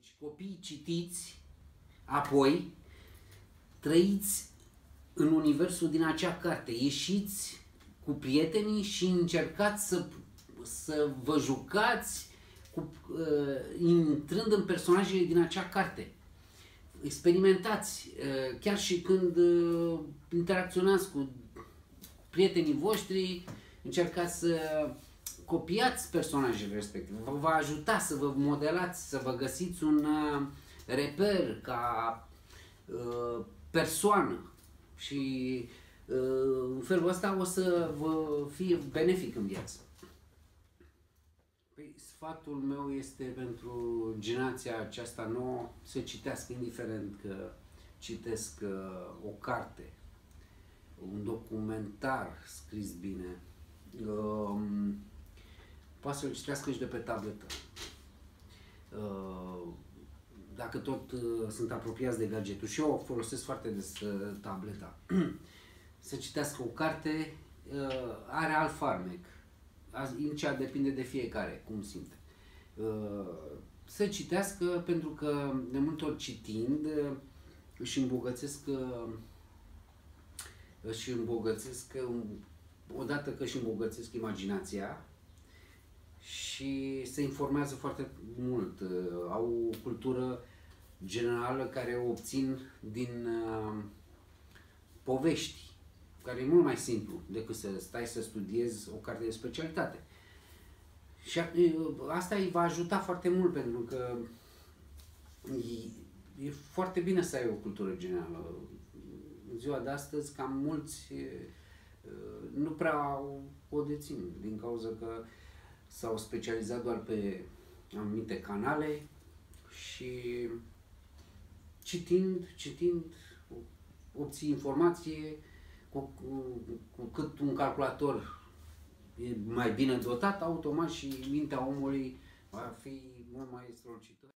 Deci copiii citiți, apoi trăiți în universul din acea carte. Ieșiți cu prietenii și încercați să, să vă jucați cu, uh, intrând în personajele din acea carte. Experimentați, uh, chiar și când uh, interacționați cu prietenii voștri, încercați să copiați personajele respective. Vă va ajuta să vă modelați, să vă găsiți un uh, reper ca uh, persoană și uh, în felul ăsta o să vă fie benefic în viață. Păi, sfatul meu este pentru generația aceasta nouă să citească, indiferent că citesc uh, o carte, un documentar scris bine, uh, poate să-l citească și de pe tabletă. Uh, dacă tot uh, sunt apropiați de gadgetul și eu folosesc foarte des uh, tableta, să citească o carte, are alt farmec. Aici depinde de fiecare, cum simte. Să citească pentru că de multe ori citind își îmbogățesc își îmbogățesc odată că își îmbogățesc imaginația, și se informează foarte mult. Uh, au o cultură generală care o obțin din uh, povești, care e mult mai simplu decât să stai să studiezi o carte de specialitate. Și uh, asta îi va ajuta foarte mult pentru că e, e foarte bine să ai o cultură generală. În ziua de astăzi, cam mulți nu prea o dețin din cauza că s-au specializat doar pe anumite canale și citind, citind, obții informație, cu, cu, cu cât un calculator e mai bine dotat, automat și mintea omului va fi mult mai strălucită.